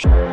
Show.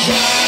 shine.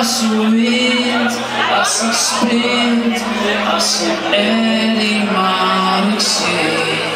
assumido, assumido, assumido, animal, sim.